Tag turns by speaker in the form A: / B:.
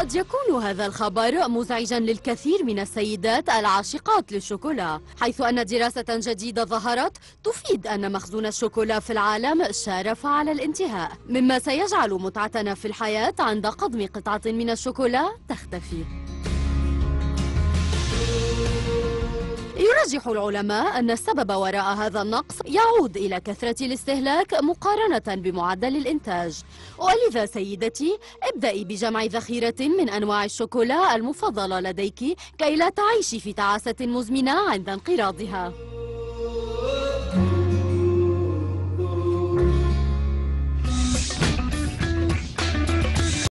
A: قد يكون هذا الخبر مزعجا للكثير من السيدات العاشقات للشوكولا حيث أن دراسة جديدة ظهرت تفيد أن مخزون الشوكولا في العالم شارف على الانتهاء. مما سيجعل متعتنا في الحياة عند قضم قطعة من الشوكولا تختفي. يرجح العلماء أن السبب وراء هذا النقص يعود إلى كثرة الاستهلاك مقارنة بمعدل الإنتاج. ولذا سيدتي ابدأي بجمع ذخيرة من أنواع الشوكولا المفضلة لديك كي لا تعيشي في تعاسة مزمنة عند انقراضها.